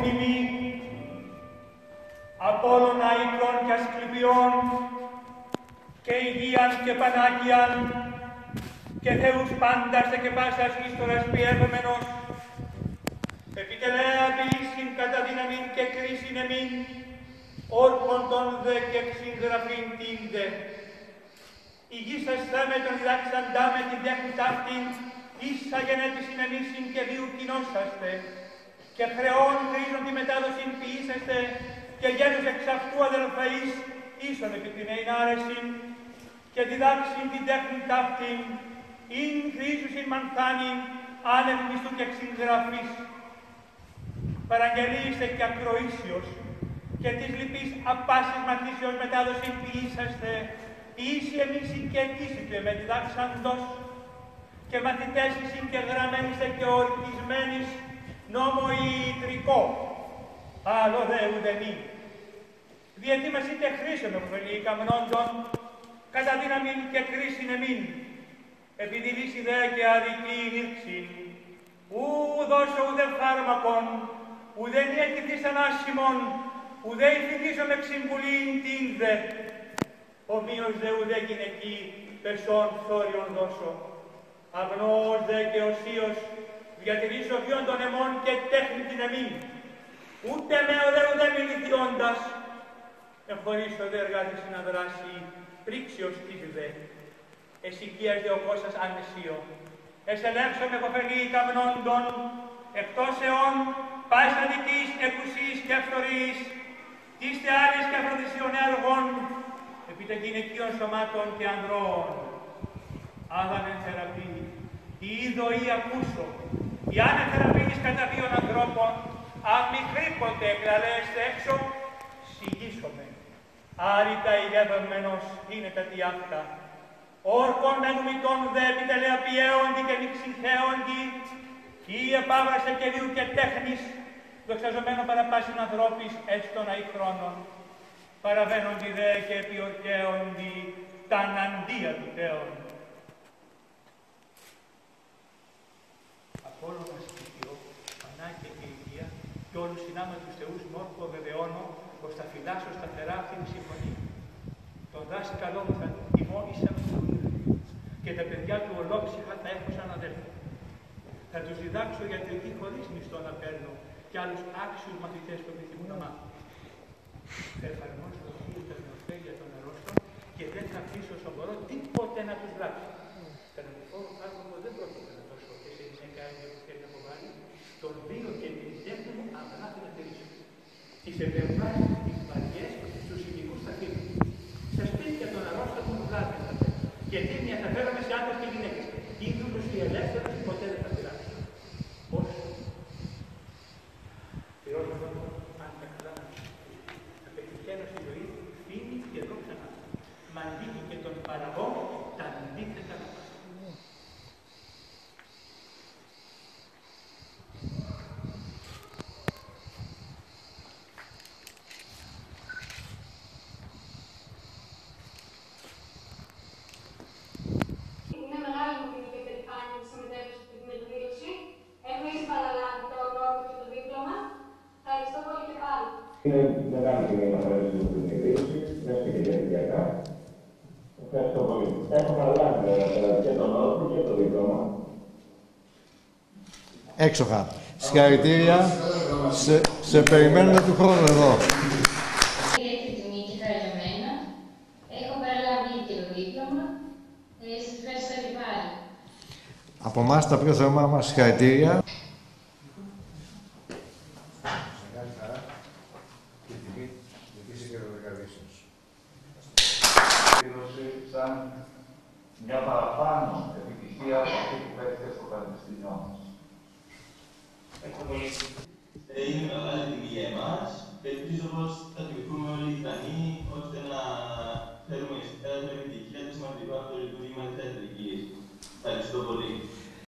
μνημή από όλων αήτρων και ασκληπιών και υγείαν και πανάκιαν και Θεούς πάντας και πάσας ύστορας πιεύμενος, επιτελέα ποιήσιν κατά δύναμιν και κρίσιν εμήν, όρκοντον δε και ξυγραφήν την δε. Υγείσας με τον διδάξαντά με την τέχνη ταύτην, ίσα γενέτησιν εμίσιν και βίου κοινόσαστε, και χρεών χρήζον τη μετάδοση ποιήσεστε, και γένους εξ αυτού αδελφαείς, ίσον επί την άρεσιν, και διδάξιν την τέχνη ταύτην, ειν χρήσουσιν μανθάνιν, άνευ μισθού και ξυγραφής. Παραγγελίστε και ακροήσιος, και της λυπής απάσης μαθήσεως μετάδοση ποιήσαστε, ίσοι εμείς και εκείσητε με διδάξαντος, και μαθητές εισιν και γραμμένιστε και ορκισμένης νόμο ιητρικό, άλλο δε ουδενή. Διετήμασίτε χρήσεων ωφελεί καμνόντων, κατά δύναμη και κρίση εμήν, επειδή λύση δε και αδική νύξη, ου δώσω ουδε φάρμακον, ουδε νιέκητης ανάσημον, ουδέ υφηγήσω με ξυμπουλήν την δε, ομοίως δε ουδέ γυναική πεσόν θόριον δώσω. Αγνός δε και οσίος διατηρήσω βιών των αιμών και τέχνη την εμήν, ούτε με οδέ ουδέ μιληθιώντας, εγχωρήσω δε εργάτη συναδράση, πρίξιος της δε, εσικίας δε ο κόστας ανεσίο, εσελεύσω με κοφελή καμνόντων, εκτός αιών, πας αδικής, εκουσής και αυθορής, τίστε άλλες και αφροδισίων έργων, επί των γυναικείων σωμάτων και ανδρών. Άδαμεν θεραπή, η είδο ή ακούσω, η άνα θεραπής κατά βίων ανθρώπων, αν μη κρύπονται εκλαλέστε έξω, συγγίσομαι. Άρρητα ηγεύμενος είναι τα αυτά. Όρκον με νουμητών δε επιτελέα πιέοντι και μη ξυχαίοντι, ή επάβρασε και βίου και τέχνης, δοξαζομένο παραπάσιν ανθρώπης έστω να χρόνων, παραβαίνοντι δε και επιορκέοντι τα αναντία του Θεών. Απόλλωνα στοιχείο, πανάκια και υγεία, και όλους συνάμα τους θεούς μόρφω βεβαιώνω, πως θα φυλάσω σταθερά αυτή τη συμφωνία. Τον δάσκαλό μου θα τιμώνησα με και τα παιδιά του ολόψυχα θα έχω σαν αδέλφια. Θα τους διδάξω ιατρική χωρίς μισθό να παίρνω και άλλους άξιους μαθητές που επιθυμούν να μάθουν. Θα εφαρμόσω το χείλο τα νεοφέλια των αρρώστων και δεν θα αφήσω όσο μπορώ τίποτε να τους γράψω. Κανονικό φάρμακο δεν πρόκειται να δώσω και σε γυναίκα άγια που θέλει να αποβάλει, τον βίο και την τέχνη μου απλά θα τηρήσω. Τις επεμβάσεις, τις βαριές, στους ειδικούς θα φύγουν. Στα σπίτια των αρρώστων μου βγάζουν τα Και τι θα φέραμε σε άντρες και γυναίκες. Ίδρους και ελεύθερους ποτέ δεν θα πειράξουν. Όσο αν τα καλά θα πετυχαίνω στη ζωή, φήμη και δόξα να. Μα και τον παραγό τα αντίθετα να Είναι μεγάλη μου τιμή και περηφάνεια να συμμετέχω σε αυτή την εκδήλωση. Έχω ήδη παραλάβει το όρκο και το δίπλωμα. Ευχαριστώ πολύ και πάλι. Είναι μεγάλη τιμή να μπορέσουμε στην εκδήλωση, μέσα και διαδικτυακά. Ευχαριστώ πολύ. Έχω παραλάβει βέβαια και τον όρκο και το δίπλωμα. Έξοχα. Συγχαρητήρια. Σε, σε περιμένουμε του χρόνου εδώ. Ιδιαίτερη τιμή και χαρά για μένα. Έχω παραλάβει ήδη και το δίπλωμα. Ε, σας ευχαριστώ και πάλι. Από εμάς τα πιο θερμά μας συγχαρητήρια. Μεγάλη χαρά και τιμή γιατί είσαι και δεκαδίσιος. Δήλωση σαν μια παραπάνω επιτυχία από αυτή που πέτυχε στο Πανεπιστήμιό μας. Ε, Είναι μεγάλη τιμή για εμάς και ελπίζω πως θα τυπηθούμε όλοι ικανοί ώστε να φέρουμε εις πέρα με επιτυχία το σημαντικό αυτό λειτουργήμα της ιατρικής. Ευχαριστώ πολύ.